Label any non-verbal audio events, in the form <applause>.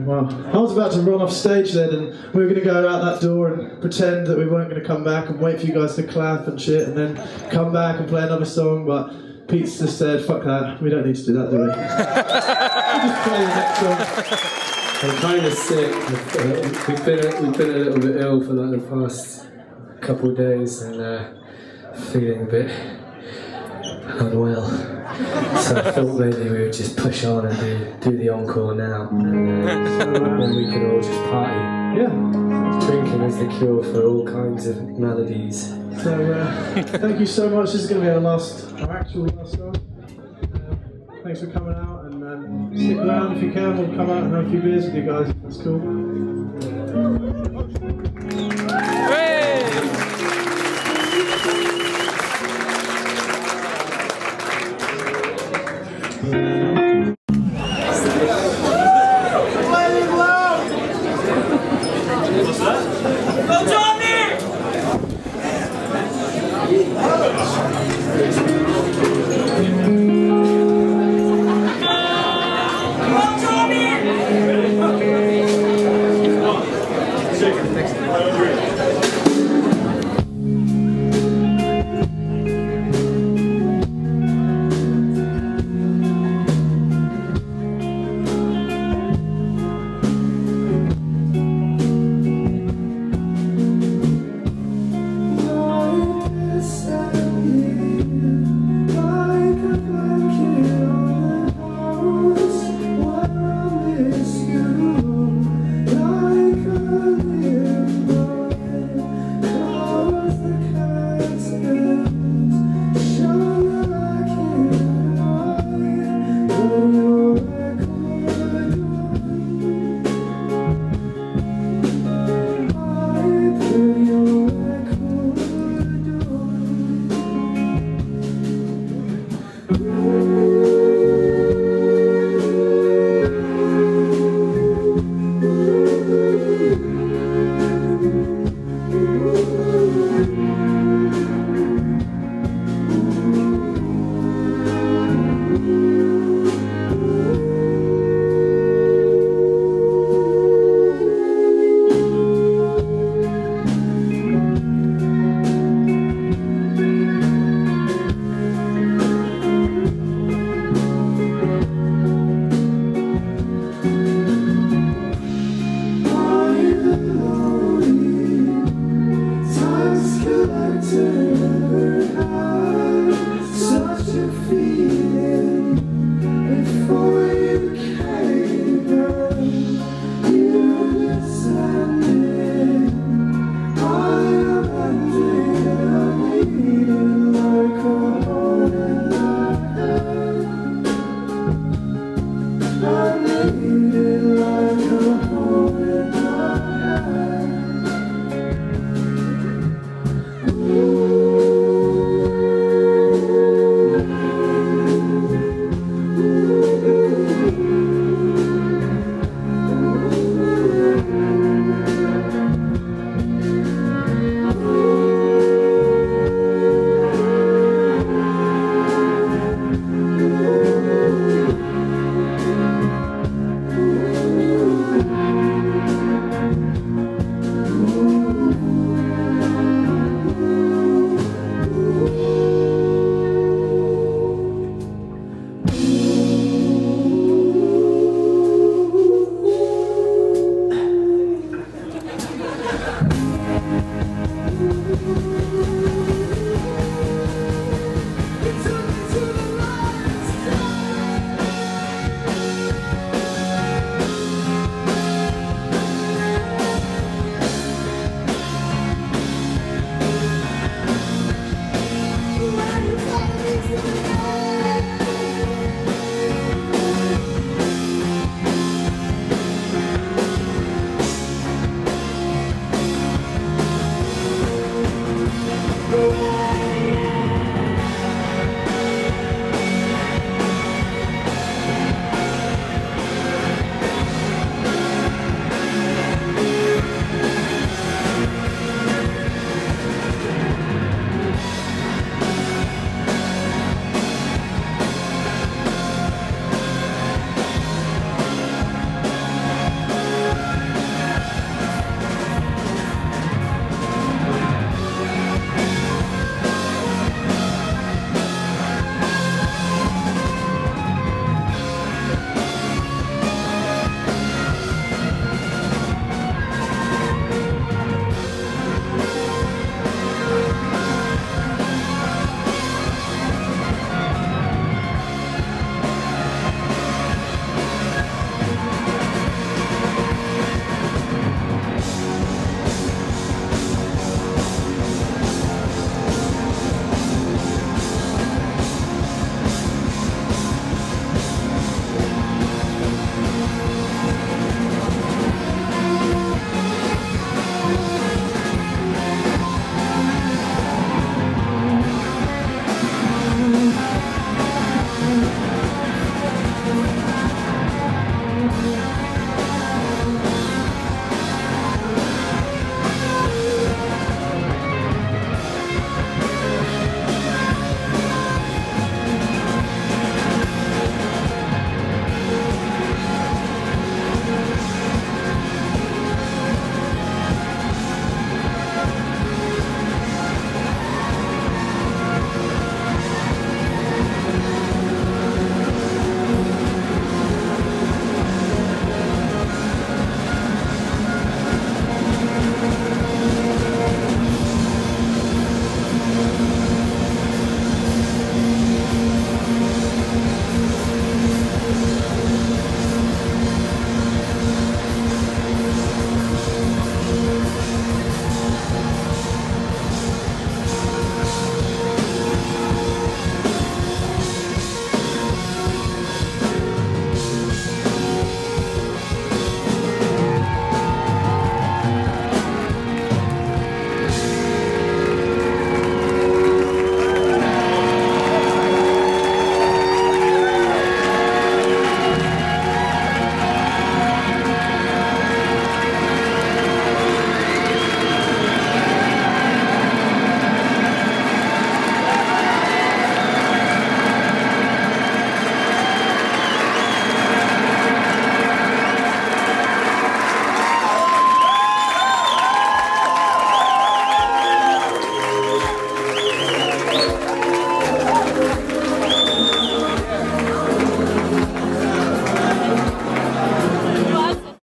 Well, I was about to run off stage then, and we were going to go out that door and pretend that we weren't going to come back and wait for you guys to clap and shit, and then come back and play another song. But Pete's just said, "Fuck that, we don't need to do that, do we?" <laughs> just play the next song. I'm kind of sick. We've been a, we've been a little bit ill for like the past couple of days and uh, feeling a bit unwell. So I thought maybe we would just push on and do, do the encore now, and uh, then we can all just party. Yeah. Drinking is the cure for all kinds of maladies. So uh, thank you so much. This is going to be our last, our actual last song. Uh, thanks for coming out, and um, stick around if you can. We'll come out and have a few beers with you guys. That's cool.